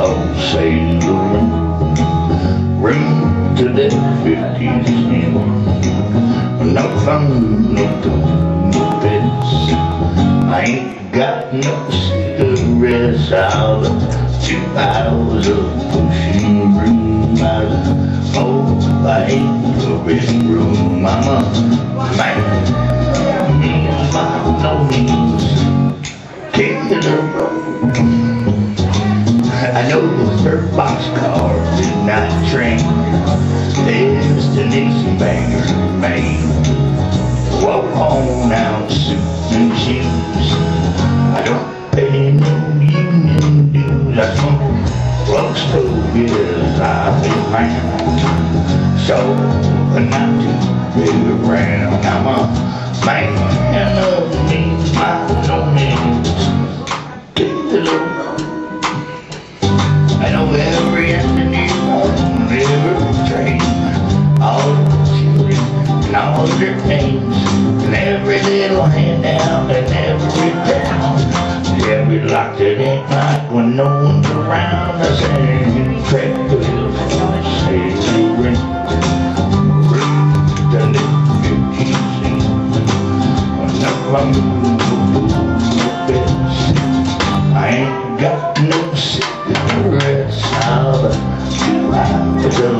All sailing Room to the fifties. No fun, no food, no pets I ain't got no cigarettes. I'll two hours of pushing broom. I'll oh, I ain't a red room I'm a man. By no means Killer I know her boxcar did not train Nixon banger made. Walk on out, suit and shoes I don't pay no union dues. I smoke drugstore beers I've been around So, not to be around. I'm a man of means, by their and every little handout and every town. Yeah, we locked it in like when no one's around. I say, track wheels, sailing, the little easy, enough I'm I ain't got no cigarettes I'll two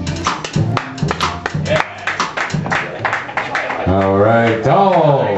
来走